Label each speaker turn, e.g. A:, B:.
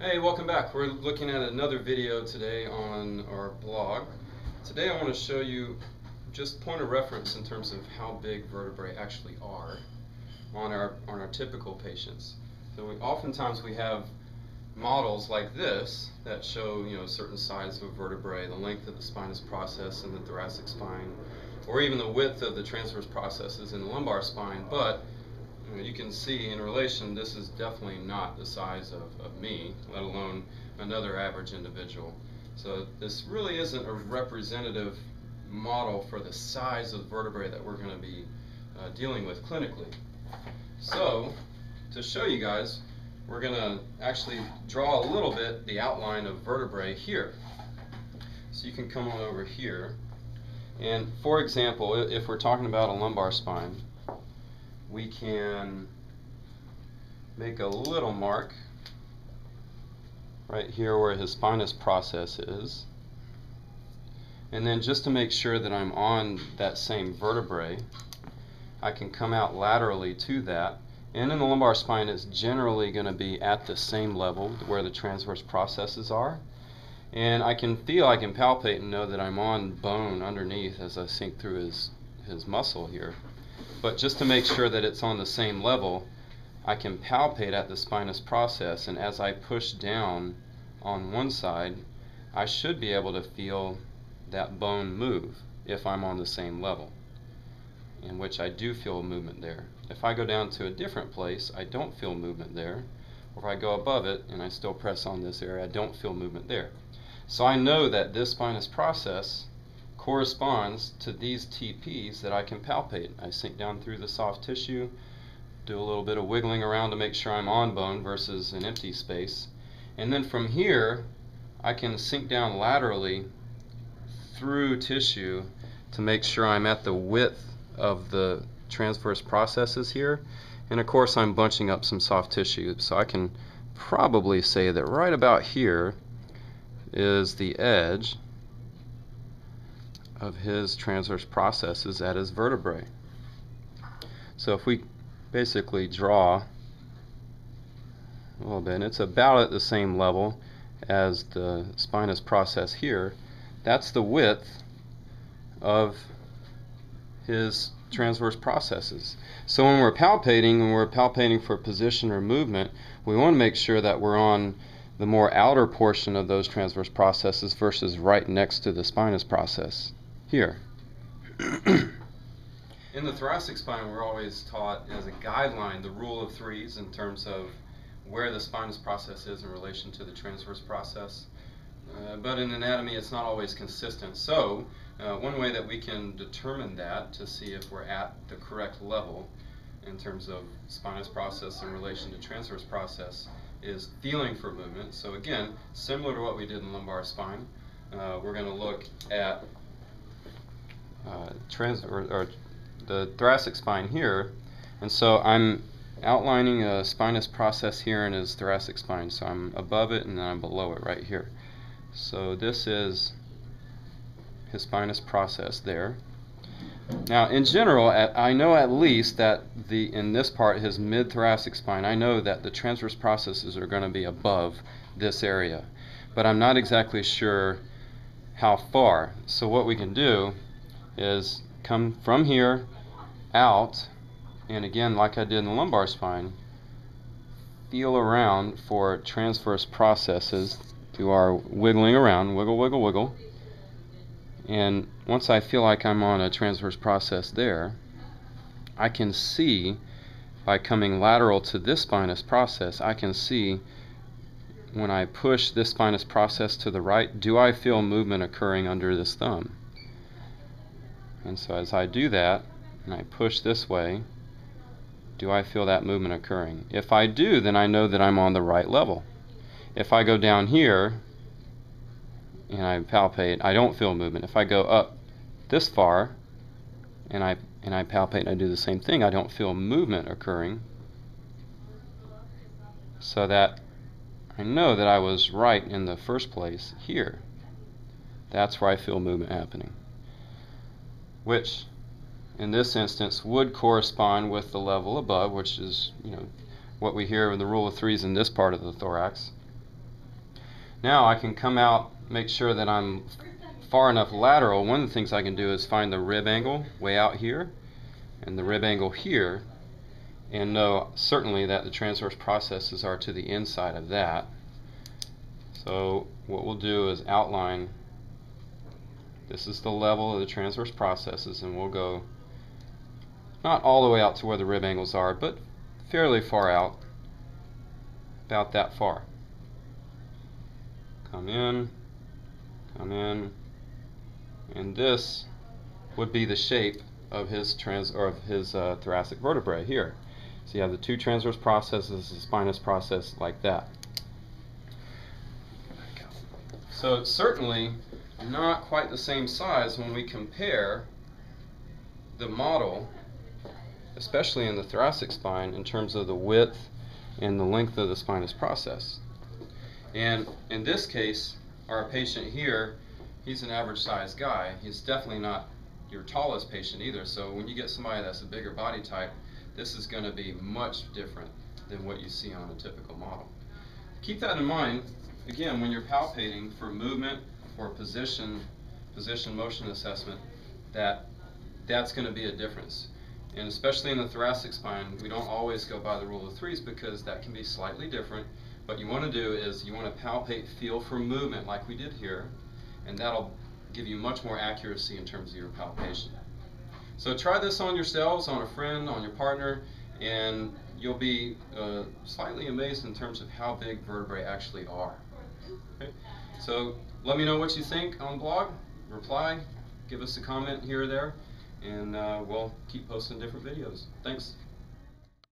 A: Hey, welcome back. We're looking at another video today on our blog. Today I want to show you just point of reference in terms of how big vertebrae actually are on our on our typical patients. So we, oftentimes we have models like this that show you know certain size of a vertebrae, the length of the spinous process in the thoracic spine, or even the width of the transverse processes in the lumbar spine. But you, can see in relation, this is definitely not the size of, of me, let alone another average individual. So this really isn't a representative model for the size of vertebrae that we're going to be uh, dealing with clinically. So to show you guys, we're going to actually draw a little bit the outline of vertebrae here. So you can come on over here. And for example, if we're talking about a lumbar spine, we can make a little mark right here where his spinous process is. And then just to make sure that I'm on that same vertebrae, I can come out laterally to that. And in the lumbar spine, it's generally going to be at the same level where the transverse processes are. And I can feel, I can palpate and know that I'm on bone underneath as I sink through his, his muscle here. But just to make sure that it's on the same level, I can palpate at the spinous process and as I push down on one side, I should be able to feel that bone move if I'm on the same level, in which I do feel movement there. If I go down to a different place, I don't feel movement there. Or if I go above it and I still press on this area, I don't feel movement there. So I know that this spinous process corresponds to these TPs that I can palpate. I sink down through the soft tissue, do a little bit of wiggling around to make sure I'm on bone versus an empty space. And then from here, I can sink down laterally through tissue to make sure I'm at the width of the transverse processes here. And of course, I'm bunching up some soft tissue, so I can probably say that right about here is the edge of his transverse processes at his vertebrae. So if we basically draw a little bit, it's about at the same level as the spinous process here, that's the width of his transverse processes. So when we're palpating, when we're palpating for position or movement, we want to make sure that we're on the more outer portion of those transverse processes versus right next to the spinous process here. In the thoracic spine, we're always taught as a guideline the rule of threes in terms of where the spinous process is in relation to the transverse process. Uh, but in anatomy, it's not always consistent. So, uh, one way that we can determine that to see if we're at the correct level in terms of spinous process in relation to transverse process is feeling for movement. So again, similar to what we did in lumbar spine, uh, we're going to look at uh, trans or, or, the thoracic spine here, and so I'm outlining a spinous process here in his thoracic spine. So I'm above it and then I'm below it right here. So this is his spinous process there. Now, in general, at, I know at least that the in this part, his mid-thoracic spine, I know that the transverse processes are going to be above this area, but I'm not exactly sure how far. So what we can do is come from here out and again like I did in the lumbar spine feel around for transverse processes. Do our wiggling around wiggle wiggle wiggle. And once I feel like I'm on a transverse process there I can see by coming lateral to this spinous process I can see when I push this spinous process to the right do I feel movement occurring under this thumb and so as I do that, and I push this way, do I feel that movement occurring? If I do, then I know that I'm on the right level. If I go down here and I palpate, I don't feel movement. If I go up this far and I and I palpate and I do the same thing, I don't feel movement occurring. So that I know that I was right in the first place here. That's where I feel movement happening which in this instance would correspond with the level above, which is you know what we hear in the rule of threes in this part of the thorax. Now I can come out, make sure that I'm far enough lateral. One of the things I can do is find the rib angle way out here and the rib angle here and know certainly that the transverse processes are to the inside of that. So what we'll do is outline this is the level of the transverse processes and we'll go not all the way out to where the rib angles are but fairly far out about that far. Come in come in and this would be the shape of his trans or of his uh, thoracic vertebrae here. So you have the two transverse processes the spinous process like that. So certainly not quite the same size when we compare the model, especially in the thoracic spine, in terms of the width and the length of the spinous process. And in this case, our patient here, he's an average sized guy. He's definitely not your tallest patient either. So when you get somebody that's a bigger body type, this is going to be much different than what you see on a typical model. Keep that in mind again, when you're palpating for movement or position, position motion assessment, that that's going to be a difference. And especially in the thoracic spine, we don't always go by the rule of threes because that can be slightly different. What you want to do is you want to palpate, feel for movement like we did here, and that'll give you much more accuracy in terms of your palpation. So try this on yourselves, on a friend, on your partner, and you'll be uh, slightly amazed in terms of how big vertebrae actually are. So let me know what you think on blog. Reply, give us a comment here or there, and uh, we'll keep posting different videos. Thanks.